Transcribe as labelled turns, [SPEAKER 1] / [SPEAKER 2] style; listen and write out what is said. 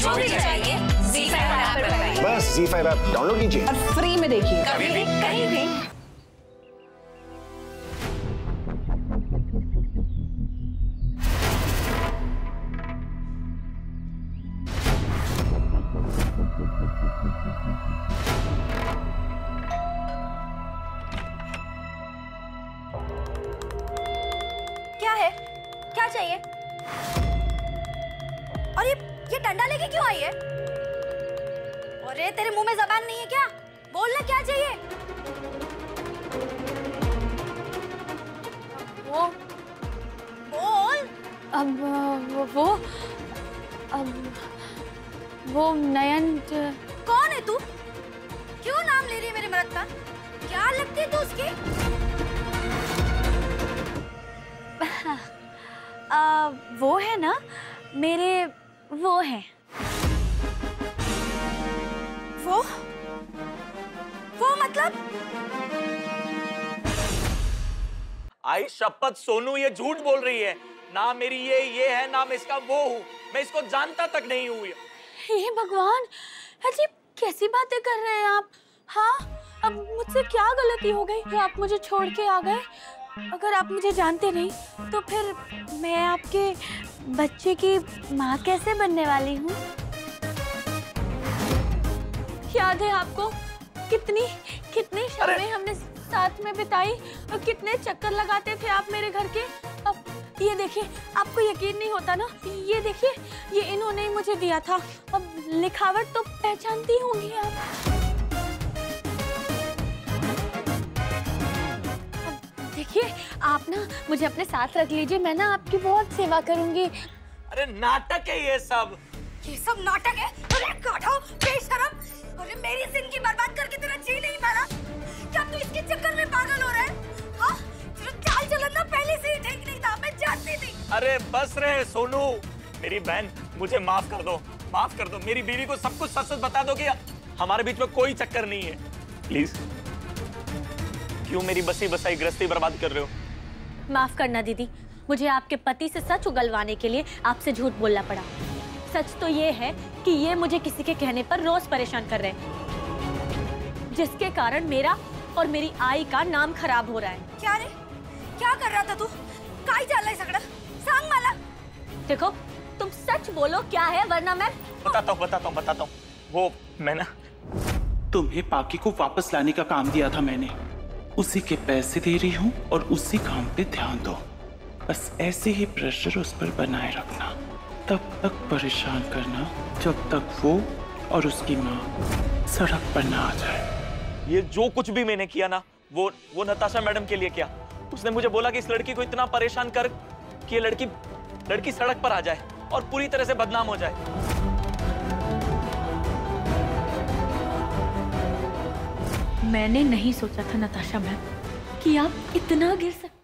[SPEAKER 1] जो भी चाहिए जी फाइव ऐप पर
[SPEAKER 2] बस जी फाइव ऐप डाउनलोड कीजिए।
[SPEAKER 3] और फ्री में देखिए।
[SPEAKER 1] कभी भी कहीं भी।
[SPEAKER 4] क्या है? क्या चाहिए? और ये ये डंडा लेके क्यों आई है? अरे तेरे मुँह में जबान नहीं है क्या? बोलना क्या चाहिए?
[SPEAKER 5] वो
[SPEAKER 4] बोल।
[SPEAKER 5] अब वो, वो अब वो नयन
[SPEAKER 4] कौन है तू? क्यों नाम ले रही है मेरे मरद का? क्या लगती है तू उसकी?
[SPEAKER 5] आ, वो है ना मेरे वो है।
[SPEAKER 4] वो? वो मतलब?
[SPEAKER 6] आई शपथ सोनू ये झूठ बोल रही है। ना मेरी ये ये है ना मैं इसका वो हूँ। मैं इसको जानता तक नहीं हूँ
[SPEAKER 5] हे भगवान अजीब कैसी बातें कर रहे हैं आप? हाँ अब मुझसे क्या गलती हो गई? आप मुझे छोड़ के आ गए? अगर आप मुझे जानते नहीं तो फिर मैं आपके बच्चे की माँ कैसे बनने वाली हूँ? याद है आपको कितनी कितनी शामें हमने साथ में बिताई और कितने चक्कर लगाते थे आप मेरे घर के? अब ये देखिए आपको यकीन नहीं होता ना? ये देखिए ये इन्होंने ही मुझे दिया था। अब लिखावट तो पहचानती होंगी आप। ना मुझे अपने साथ रख लीजिए मैं ना आपकी बहुत सेवा करूँगी।
[SPEAKER 6] अरे नाटक है ये सब।
[SPEAKER 4] ये सब नाटक है? अरे काठो बेशरम। अरे मेरी ज़िंदगी बर्बाद करके तेरा जी नहीं मारा। क्या तू इसके चक्कर में पागल हो रहा है? हाँ? तेरा चाल चलन ना पहले से ही ठीक नहीं था मैं जानती थी।
[SPEAKER 6] अरे बस रहे सोनू। मेरी बहन मुझे माफ़ कर दो माफ़ कर दो। मेरी बीवी को सब कुछ सच सच बता दो कि हमारे बीच में कोई चक्कर नहीं है। प्लीज़ क्यों मेरी बसी बसाई गृहस्थी बर्बाद कर रहे हो?
[SPEAKER 5] माफ़ करना दीदी। मुझे आपके पति से सच उगलवाने के लिए आपसे झूठ बोलना पड़ा। सच तो ये है कि ये मुझे किसी के कहने पर रोज परेशान कर रहे हैं जिसके कारण मेरा और मेरी आई का नाम खराब हो रहा है।
[SPEAKER 4] क्या रे? क्या कर रहा था तू? काय चाललंय सगळं? सांग मला।
[SPEAKER 5] देखो तुम सच बोलो क्या है वरना मैं
[SPEAKER 6] बताता हूँ बताता हूँ बताता हूँ। वो मैं ना
[SPEAKER 7] तुम्हें पाकी को वापस लाने का काम दिया था मैंने। उसी के पैसे दे रही हूँ और उसी काम पे ध्यान दो। बस ऐसे ही प्रेशर उस पर बनाए रखना। तब तक परेशान करना, जब तक वो और उसकी माँ सड़क पर ना आ जाए।
[SPEAKER 6] ये जो कुछ भी मैंने किया ना, वो वो नताशा मैडम के लिए किया। उसने मुझे बोला कि इस लड़की को इतना परेशान कर कि ये लड़की लड़की सड़क पर आ जाए और पूरी तरह से बदनाम हो जाए।
[SPEAKER 5] मैंने नहीं सोचा था नताशा मैम कि आप इतना गिर सकते